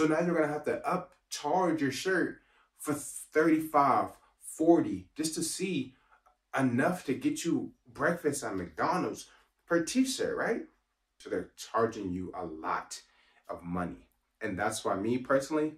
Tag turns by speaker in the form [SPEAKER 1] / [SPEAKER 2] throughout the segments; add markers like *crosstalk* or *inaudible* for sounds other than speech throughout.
[SPEAKER 1] So now you're gonna have to upcharge your shirt for 35, 40, just to see enough to get you breakfast at McDonald's per t-shirt, right? So they're charging you a lot of money. And that's why me personally,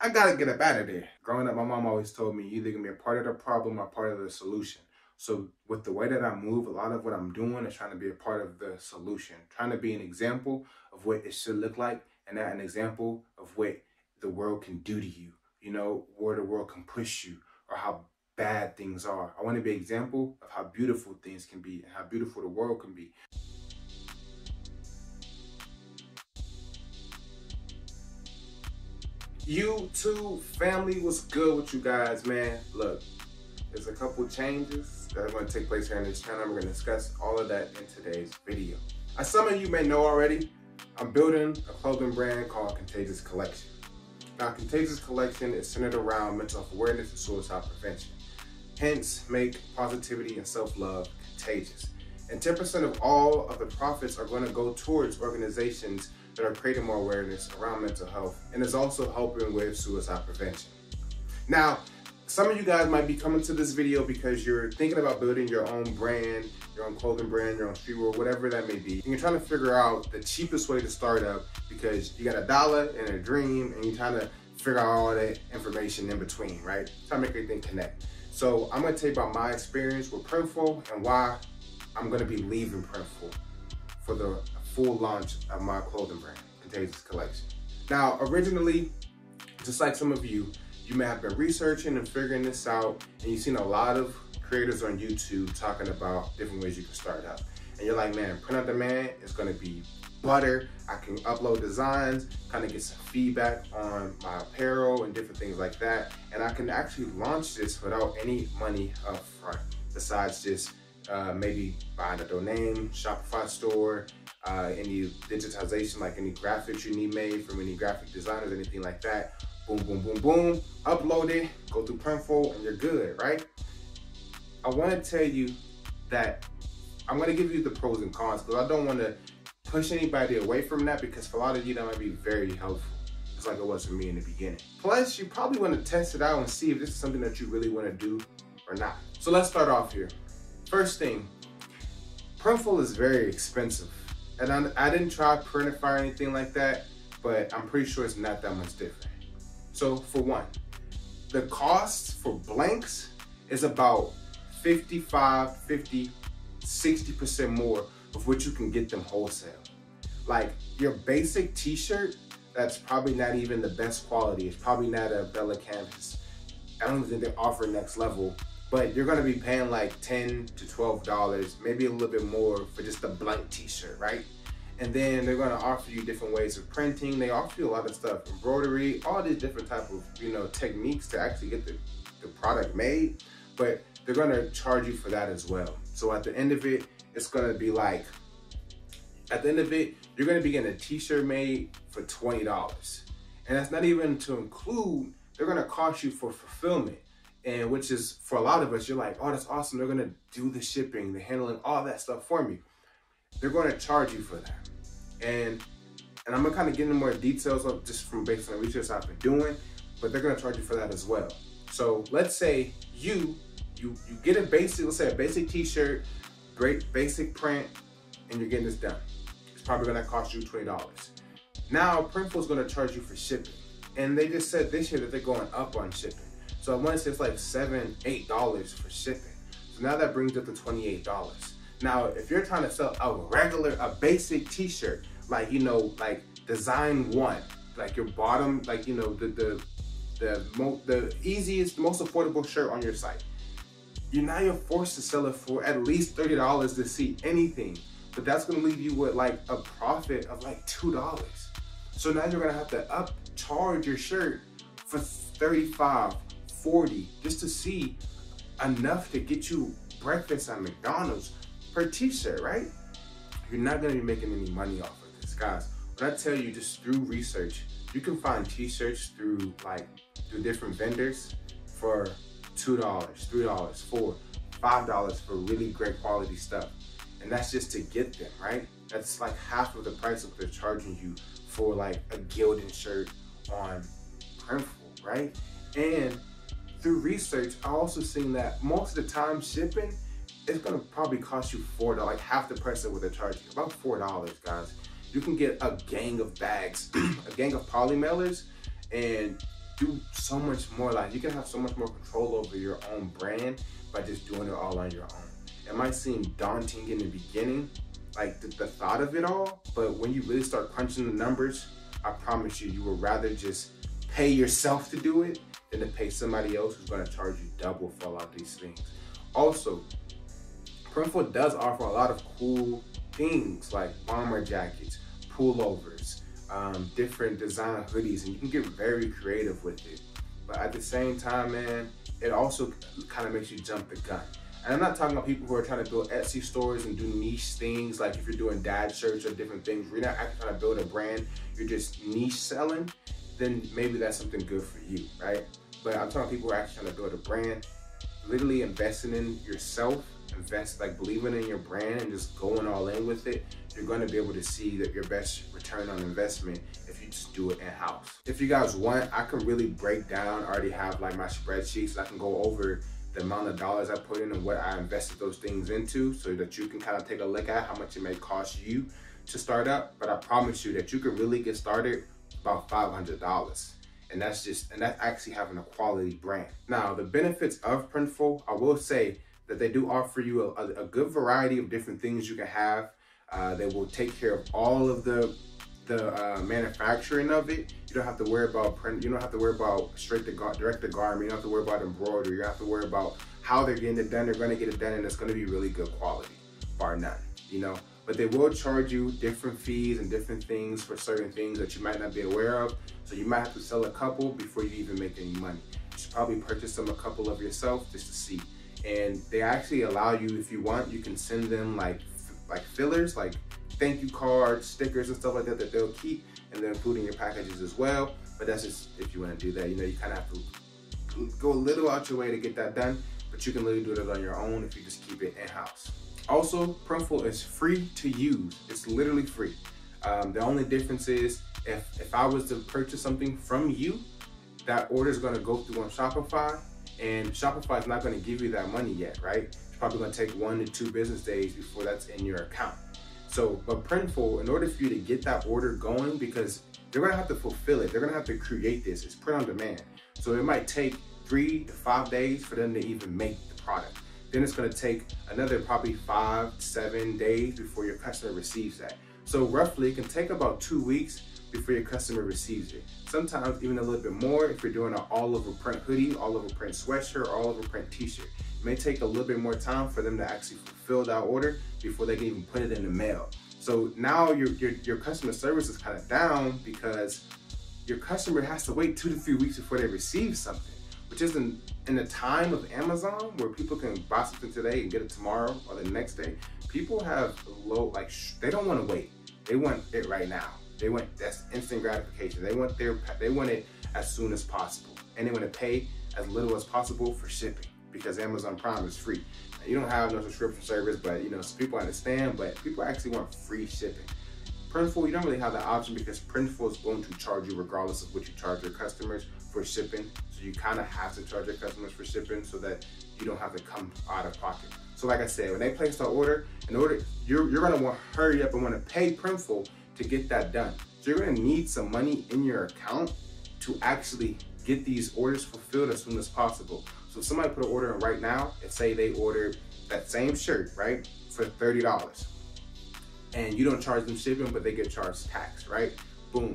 [SPEAKER 1] I gotta get up out of there. Growing up, my mom always told me you either gonna be a part of the problem or part of the solution. So with the way that I move, a lot of what I'm doing is trying to be a part of the solution, trying to be an example of what it should look like and an example of what the world can do to you, you know, where the world can push you or how bad things are. I want to be an example of how beautiful things can be and how beautiful the world can be. YouTube family was good with you guys, man. Look, there's a couple changes that are going to take place here on this channel. We're going to discuss all of that in today's video. As some of you may know already, I'm building a clothing brand called Contagious Collection. Now, Contagious Collection is centered around mental health awareness and suicide prevention. Hence, make positivity and self-love contagious. And 10% of all of the profits are going to go towards organizations that are creating more awareness around mental health and is also helping with suicide prevention. Now, some of you guys might be coming to this video because you're thinking about building your own brand, your own clothing brand, your own streetwear, whatever that may be. And you're trying to figure out the cheapest way to start up because you got a dollar and a dream and you're trying to figure out all that information in between, right? Trying to make everything connect. So I'm gonna tell you about my experience with Printful and why I'm gonna be leaving Printful for the full launch of my clothing brand, Contagious Collection. Now, originally, just like some of you, you may have been researching and figuring this out, and you've seen a lot of creators on YouTube talking about different ways you can start up. And you're like, man, print on demand is gonna be butter. I can upload designs, kind of get some feedback on my apparel and different things like that. And I can actually launch this without any money up front, besides just uh, maybe buying a domain, Shopify store, uh, any digitization, like any graphics you need made from any graphic designers, anything like that. Boom, boom, boom, boom. Upload it, go through Printful, and you're good, right? I want to tell you that I'm going to give you the pros and cons because I don't want to push anybody away from that because for a lot of you that might be very helpful. It's like it was for me in the beginning. Plus, you probably want to test it out and see if this is something that you really want to do or not. So let's start off here. First thing, Printful is very expensive. And I, I didn't try Printify or anything like that, but I'm pretty sure it's not that much different. So for one, the cost for blanks is about 55, 50, 60% more of what you can get them wholesale. Like your basic t-shirt, that's probably not even the best quality. It's probably not a Bella Canvas. I don't think they offer next level but you're gonna be paying like 10 to $12, maybe a little bit more for just a blank t-shirt, right? And then they're gonna offer you different ways of printing. They offer you a lot of stuff, embroidery, all these different type of, you know, techniques to actually get the, the product made, but they're gonna charge you for that as well. So at the end of it, it's gonna be like, at the end of it, you're gonna be getting a t-shirt made for $20. And that's not even to include, they're gonna cost you for fulfillment and which is for a lot of us, you're like, oh, that's awesome. They're gonna do the shipping, the handling, all that stuff for me. They're gonna charge you for that. And and I'm gonna kind of get into more details of just from based on the research I've been doing, but they're gonna charge you for that as well. So let's say you you you get a basic, let's say a basic t-shirt, great basic print, and you're getting this done. It's probably gonna cost you $20. Now Printful is gonna charge you for shipping. And they just said this year that they're going up on shipping. So I want to say it's like seven, eight dollars for shipping. So now that brings up to twenty-eight dollars. Now, if you're trying to sell a regular, a basic T-shirt, like you know, like design one, like your bottom, like you know, the the the mo the easiest, most affordable shirt on your site, you now you're forced to sell it for at least thirty dollars to see anything. But that's gonna leave you with like a profit of like two dollars. So now you're gonna have to upcharge your shirt for 35 40 just to see enough to get you breakfast at McDonald's per t-shirt, right? You're not gonna be making any money off of this, guys. When I tell you just through research, you can find t-shirts through like through different vendors for two dollars, three dollars, four, five dollars for really great quality stuff. And that's just to get them, right? That's like half of the price of what they're charging you for like a Gildan shirt on Printful, right? And through research, I also seen that most of the time shipping it's gonna probably cost you four dollars, like half the price of what they're charging, about four dollars, guys. You can get a gang of bags, *clears throat* a gang of poly mailers, and do so much more. Like you can have so much more control over your own brand by just doing it all on your own. It might seem daunting in the beginning, like the, the thought of it all, but when you really start crunching the numbers, I promise you, you will rather just pay yourself to do it than to pay somebody else who's gonna charge you double for a lot of these things. Also, Printful does offer a lot of cool things like bomber jackets, pullovers, um, different design hoodies, and you can get very creative with it. But at the same time, man, it also kind of makes you jump the gun. And I'm not talking about people who are trying to build Etsy stores and do niche things, like if you're doing dad shirts or different things, you're not actually trying to build a brand, you're just niche selling, then maybe that's something good for you, right? But I'm talking people who are actually trying to build a brand, literally investing in yourself, invest like believing in your brand and just going all in with it, you're going to be able to see that your best return on investment if you just do it in house. If you guys want, I can really break down. I already have like my spreadsheets. I can go over the amount of dollars I put in and what I invested those things into so that you can kind of take a look at how much it may cost you to start up. But I promise you that you can really get started about $500 and that's just and that's actually having a quality brand now the benefits of printful i will say that they do offer you a, a, a good variety of different things you can have uh, they will take care of all of the the uh, manufacturing of it you don't have to worry about print you don't have to worry about straight to direct to garment you don't have to worry about embroidery you have to worry about how they're getting it done they're going to get it done and it's going to be really good quality bar none you know but they will charge you different fees and different things for certain things that you might not be aware of. So you might have to sell a couple before you even make any money. You should probably purchase them a couple of yourself just to see. And they actually allow you, if you want, you can send them like like fillers, like thank you cards, stickers, and stuff like that that they'll keep, and they're including your packages as well. But that's just if you want to do that. You know, you kind of have to go a little out your way to get that done, but you can literally do it on your own if you just keep it in house. Also, Printful is free to use. It's literally free. Um, the only difference is if, if I was to purchase something from you, that order is gonna go through on Shopify and Shopify is not gonna give you that money yet, right? It's probably gonna take one to two business days before that's in your account. So, but Printful, in order for you to get that order going, because they're gonna have to fulfill it, they're gonna have to create this, it's print on demand. So it might take three to five days for them to even make the product. Then it's gonna take another probably five, to seven days before your customer receives that. So roughly it can take about two weeks before your customer receives it. Sometimes even a little bit more if you're doing an all over print hoodie, all over print sweatshirt, all over print t-shirt. It may take a little bit more time for them to actually fulfill that order before they can even put it in the mail. So now your, your, your customer service is kind of down because your customer has to wait two to three weeks before they receive something which isn't in the time of Amazon where people can buy something today and get it tomorrow or the next day. People have low, like, they don't want to wait. They want it right now. They want that's instant gratification. They want their, they want it as soon as possible, and they want to pay as little as possible for shipping because Amazon Prime is free. Now, you don't have no subscription service, but you know, people understand. But people actually want free shipping. Printful, you don't really have that option because Printful is going to charge you regardless of what you charge your customers for shipping. So you kind of have to charge your customers for shipping so that you don't have to come out of pocket. So like I said, when they place the order, in order you're, you're gonna want hurry up and want to pay Printful to get that done. So you're gonna need some money in your account to actually get these orders fulfilled as soon as possible. So if somebody put an order in right now and say they ordered that same shirt, right, for $30 and you don't charge them shipping, but they get charged tax, right? Boom.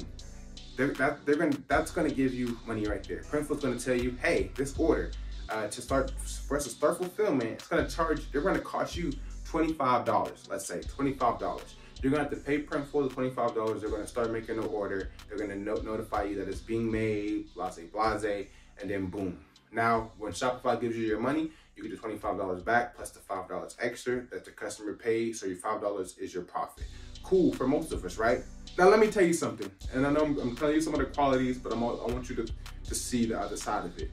[SPEAKER 1] They're, that, they're gonna, that's gonna give you money right there. Printful's gonna tell you, hey, this order, uh, to start, for us to start fulfillment, it's gonna charge, they're gonna cost you $25, let's say, $25. You're gonna have to pay Printful the $25. They're gonna start making the order. They're gonna no notify you that it's being made, blase, blase, and then boom. Now, when Shopify gives you your money, you get the $25 back plus the $5 extra that the customer paid. So your $5 is your profit. Cool for most of us, right? Now let me tell you something. And I know I'm, I'm telling you some of the qualities, but I'm, I want you to, to see the other side of it.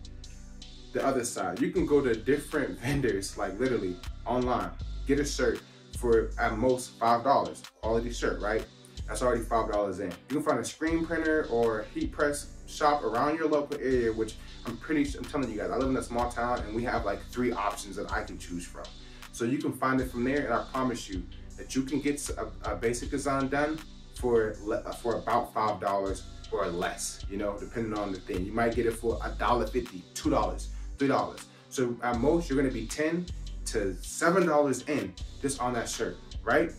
[SPEAKER 1] The other side, you can go to different *laughs* vendors, like literally online, get a shirt for at most $5, quality shirt, right? That's already $5 in. You can find a screen printer or heat press shop around your local area, which I'm pretty I'm telling you guys, I live in a small town and we have like three options that I can choose from. So you can find it from there and I promise you that you can get a, a basic design done for, uh, for about $5 or less, you know, depending on the thing. You might get it for $1.50, $2, $3. So at most, you're gonna be 10 to $7 in just on that shirt, right?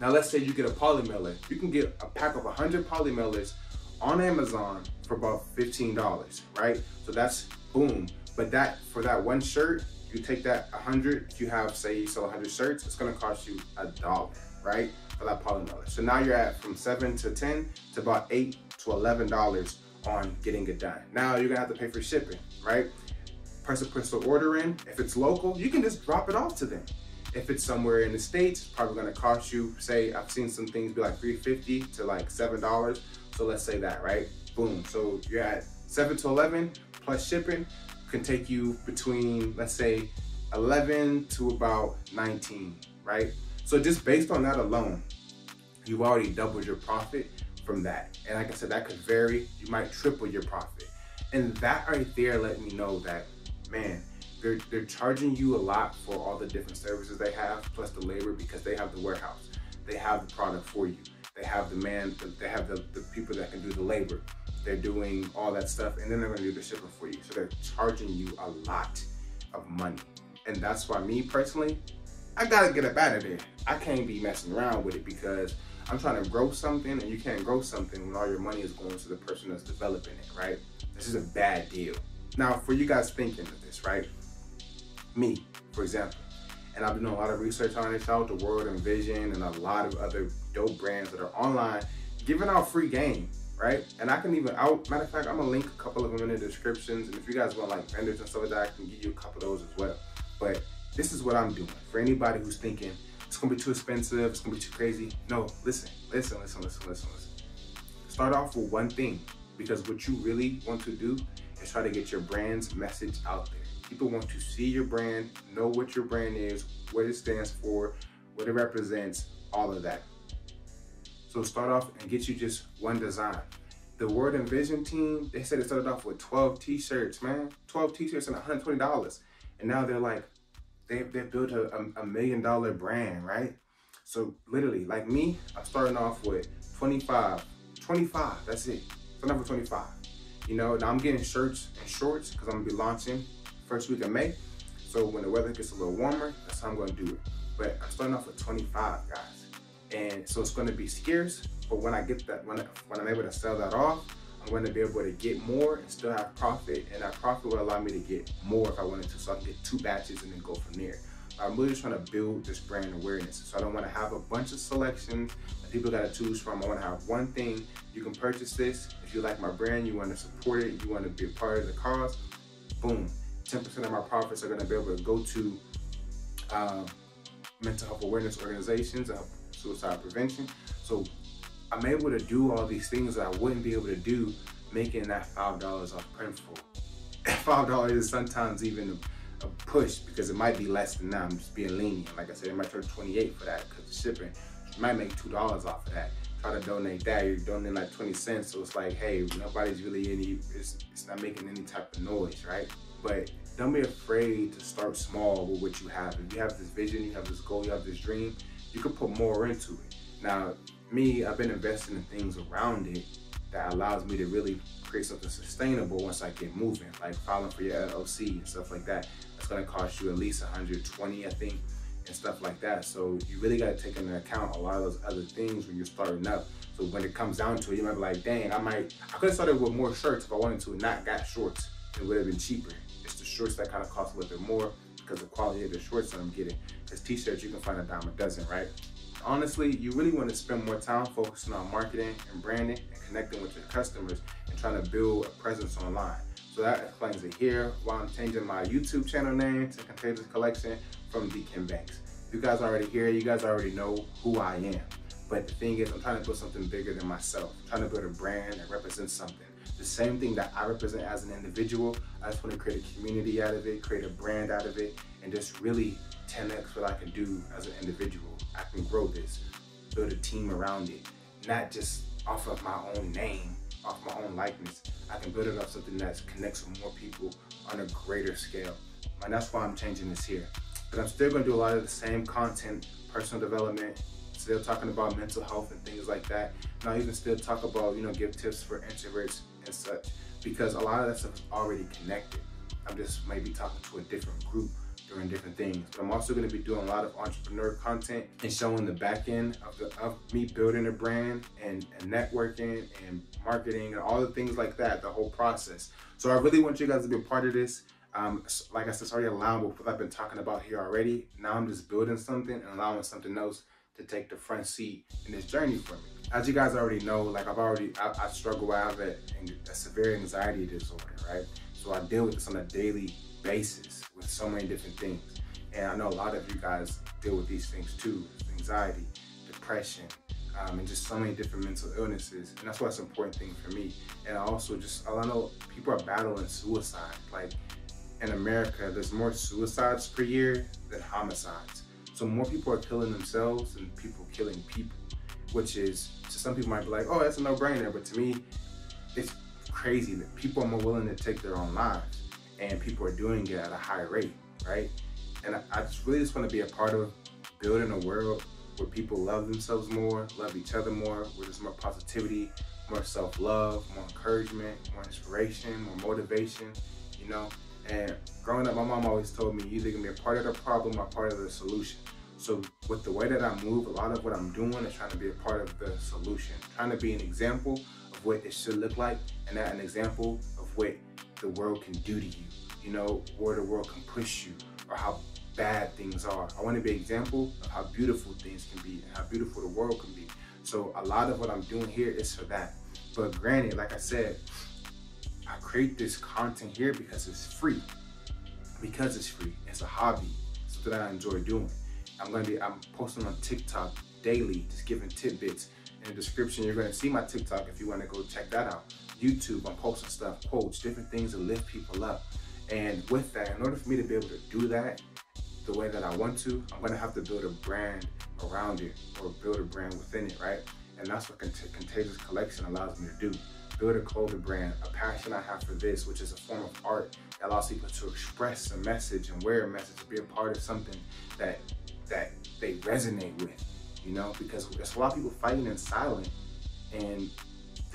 [SPEAKER 1] Now let's say you get a poly. You can get a pack of 100 poly on Amazon for about $15, right? So that's boom. But that for that one shirt, you take that 100, you have, say you sell 100 shirts, it's gonna cost you a dollar, right? For that poly. So now you're at from seven to 10 to about eight to $11 on getting it done. Now you're gonna have to pay for shipping, right? Person puts the order in. If it's local, you can just drop it off to them. If it's somewhere in the States, probably gonna cost you, say, I've seen some things be like 350 to like $7. So let's say that, right? Boom. So you're at seven to 11 plus shipping can take you between, let's say, 11 to about 19, right? So just based on that alone, you've already doubled your profit from that. And like I said, that could vary. You might triple your profit. And that right there let me know that, man, they're, they're charging you a lot for all the different services they have, plus the labor because they have the warehouse. They have the product for you. They have the man, they have the, the people that can do the labor. They're doing all that stuff and then they're gonna do the shipping for you. So they're charging you a lot of money. And that's why me personally, I gotta get up out of there. I can't be messing around with it because I'm trying to grow something and you can't grow something when all your money is going to the person that's developing it, right? This is a bad deal. Now, for you guys thinking of this, right? Me, for example, and I've been doing a lot of research on it. Shout out to WRLDINVSN and a lot of other dope brands that are online giving out free game, right? And I can even out matter of fact, I'm gonna link a couple of them in the descriptions. And if you guys want like vendors and stuff like that, I can give you a couple of those as well. But this is what I'm doing for anybody who's thinking it's gonna be too expensive, it's gonna be too crazy. No, listen, listen, listen, listen, listen, listen. Start off with one thing because what you really want to do is try to get your brand's message out there. People want to see your brand, know what your brand is, what it stands for, what it represents, all of that. So start off and get you just one design. The WRLDINVSN team, they said it started off with 12 t-shirts, man. 12 t-shirts and $120. And now they're like, they, they built a, a, a million dollar brand, right? So literally, like me, I'm starting off with 25, 25, that's it. So number 25. You know, now I'm getting shirts and shorts because I'm gonna be launching first week of May. So when the weather gets a little warmer, that's how I'm gonna do it. But I'm starting off with 25 guys. And so it's gonna be scarce, but when I get that, when, I, when I'm able to sell that off, I'm to be able to get more and still have profit. And that profit will allow me to get more if I wanted to. So I can get two batches and then go from there. I'm really trying to build this brand awareness. So I don't want to have a bunch of selections that people got to choose from. I want to have one thing. You can purchase this. If you like my brand, you want to support it, you want to be a part of the cause, boom. 10% of my profits are going to be able to go to um, mental health awareness organizations, uh, suicide prevention. So I'm able to do all these things that I wouldn't be able to do making that $5 off Printful. *laughs* $5 is sometimes even a, push because it might be less than that. I'm just being lenient. Like I said, it might charge 28 for that because of shipping. You might make $2 off of that. Try to donate that, you're donating like 20 cents. So it's like, hey, nobody's really any, it's, it's not making any type of noise, right? But don't be afraid to start small with what you have. If you have this vision, you have this goal, you have this dream, you can put more into it. Now, me, I've been investing in things around it that allows me to really create something sustainable once I get moving, like filing for your LLC and stuff like that. That's gonna cost you at least 120, I think, and stuff like that. So you really gotta take into account a lot of those other things when you're starting up. So when it comes down to it, you might be like, dang, I might, I could have started with more shirts if I wanted to not got shorts. It would have been cheaper. It's the shorts that kind of cost a little bit more because the quality of the shorts that I'm getting. Because t-shirts, you can find a dime a dozen, right? Honestly, you really want to spend more time focusing on marketing and branding and connecting with your customers and trying to build a presence online. So that explains it here while I'm changing my YouTube channel name to Contagious Collection from Deacon Banks. You guys already here, you guys already know who I am. But the thing is, I'm trying to build something bigger than myself. I'm trying to build a brand that represents something. The same thing that I represent as an individual, I just want to create a community out of it, create a brand out of it, and just really 10x what I can do as an individual. I can grow this, build a team around it, not just off of my own name, off my own likeness. I can build it off something that connects with more people on a greater scale. And that's why I'm changing this here. But I'm still gonna do a lot of the same content, personal development, still talking about mental health and things like that. And I'll even still talk about, you know, give tips for introverts and such, because a lot of that stuff is already connected. I'm just maybe talking to a different group doing different things. But I'm also going to be doing a lot of entrepreneur content and showing the back end of, the, of me building a brand and, and networking and marketing and all the things like that, the whole process. So I really want you guys to be a part of this. Um, like I said, it's already allowable what I've been talking about here already. Now I'm just building something and allowing something else to take the front seat in this journey for me. As you guys already know, like I've already, I, I struggle with, I have a, a severe anxiety disorder, right? So I deal with this on a daily basis with so many different things. And I know a lot of you guys deal with these things too, anxiety, depression, um, and just so many different mental illnesses. And that's why it's an important thing for me. And I also just, I know people are battling suicide. Like in America, there's more suicides per year than homicides. So more people are killing themselves than people killing people, which is, to some people might be like, oh, that's a no brainer. But to me, it's crazy that people are more willing to take their own lives and people are doing it at a high rate, right? And I, just really just want to be a part of building a world where people love themselves more, love each other more, where there's more positivity, more self-love, more encouragement, more inspiration, more motivation, you know? And growing up, my mom always told me, you're either gonna be a part of the problem or part of the solution. So with the way that I move, a lot of what I'm doing is trying to be a part of the solution, trying to be an example of what it should look like and that an example what the world can do to you, you know, where the world can push you or how bad things are. I want to be an example of how beautiful things can be and how beautiful the world can be. So a lot of what I'm doing here is for that. But granted, like I said, I create this content here because it's free. Because it's free. It's a hobby. Something that I enjoy doing. I'm gonna be I'm posting on TikTok daily, just giving tidbits. In the description, you're gonna see my TikTok if you wanna go check that out. YouTube, I'm posting stuff, quotes, different things to lift people up. And with that, in order for me to be able to do that the way that I want to, I'm gonna have to build a brand around it or build a brand within it, right? And that's what Cont Contagious Collection allows me to do. Build a clothing brand, a passion I have for this, which is a form of art that allows people to express a message and wear a message, to be a part of something that that they resonate with, you know, because there's a lot of people fighting in silence and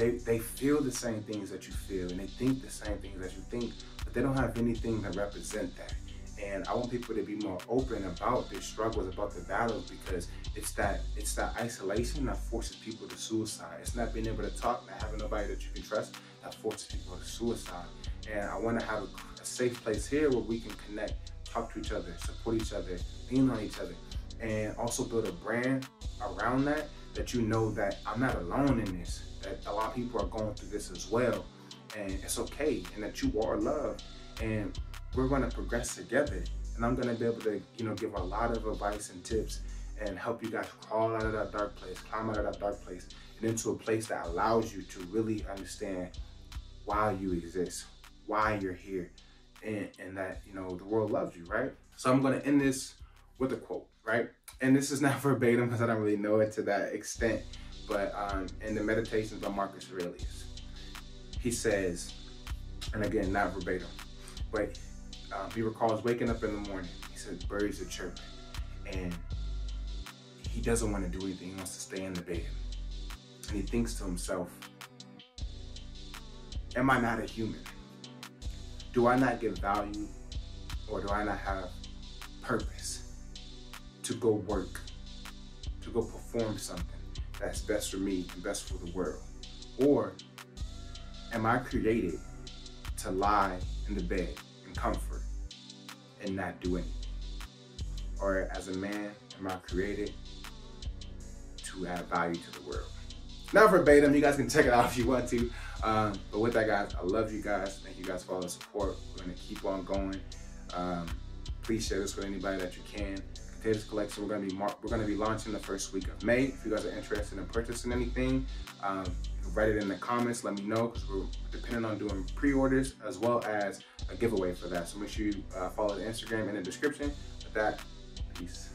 [SPEAKER 1] they, they feel the same things that you feel and they think the same things that you think, but they don't have anything to represent that. And I want people to be more open about their struggles, about their battles, because it's that it's that isolation that forces people to suicide. It's not being able to talk, not having nobody that you can trust, that forces people to suicide. And I want to have a, a safe place here where we can connect, talk to each other, support each other, lean on each other, and also build a brand around that that you know that I'm not alone in this, that a lot of people are going through this as well, and it's okay, and that you are loved, and we're gonna progress together. And I'm gonna be able to, you know, give a lot of advice and tips and help you guys crawl out of that dark place, climb out of that dark place, and into a place that allows you to really understand why you exist, why you're here, and, and that, you know, the world loves you, right? So I'm gonna end this with a quote, right? And this is not *laughs* verbatim because I don't really know it to that extent, but um, in the Meditations by Marcus Aurelius, he says, and again, not verbatim, but um, he recalls waking up in the morning. He says birds are chirping, and he doesn't want to do anything. He wants to stay in the bed, and he thinks to himself, "Am I not a human? Do I not give value, or do I not have purpose?" To go work, to go perform something that's best for me and best for the world? Or am I created to lie in the bed in comfort and not do anything? Or as a man, am I created to add value to the world? Not verbatim, you guys can check it out if you want to. Um, but with that, guys, I love you guys. Thank you guys for all the support. We're gonna keep on going. Um, please share this with anybody that you can. Contagious Collection. We're gonna be we're gonna be launching the first week of May. If you guys are interested in purchasing anything, um, write it in the comments. Let me know because we're depending on doing pre-orders as well as a giveaway for that. So make sure you uh, follow the Instagram in the description. With that, peace.